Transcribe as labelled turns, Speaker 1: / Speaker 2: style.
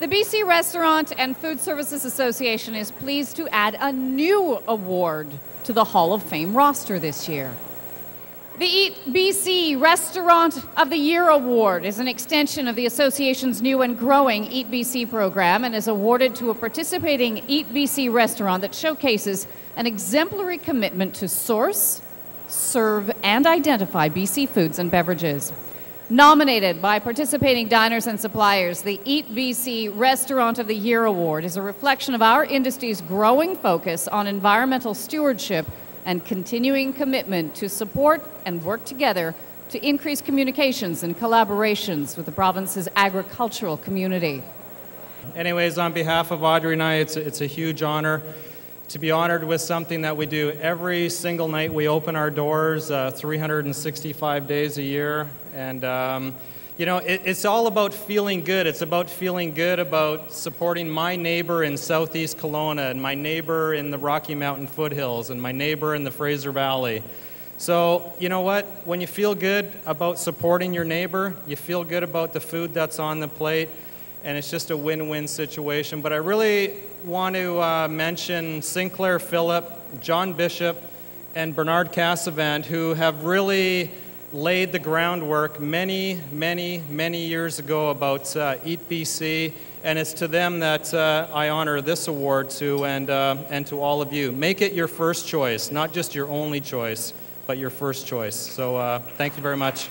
Speaker 1: The BC Restaurant and Food Services Association is pleased to add a new award to the Hall of Fame roster this year. The Eat BC Restaurant of the Year Award is an extension of the association's new and growing Eat BC program and is awarded to a participating Eat BC restaurant that showcases an exemplary commitment to source, serve, and identify BC foods and beverages. Nominated by participating diners and suppliers, the Eat BC Restaurant of the Year Award is a reflection of our industry's growing focus on environmental stewardship and continuing commitment to support and work together to increase communications and collaborations with the province's agricultural community.
Speaker 2: Anyways, on behalf of Audrey and I, it's a, it's a huge honor to be honored with something that we do every single night. We open our doors uh, 365 days a year. And, um, you know, it, it's all about feeling good. It's about feeling good about supporting my neighbor in southeast Kelowna and my neighbor in the Rocky Mountain foothills and my neighbor in the Fraser Valley. So, you know what? When you feel good about supporting your neighbor, you feel good about the food that's on the plate, and it's just a win win situation. But I really want to uh, mention Sinclair Philip, John Bishop, and Bernard Casavant, who have really laid the groundwork many, many, many years ago about uh, Eat BC, and it's to them that uh, I honor this award to, and, uh, and to all of you. Make it your first choice, not just your only choice, but your first choice. So uh, thank you very much.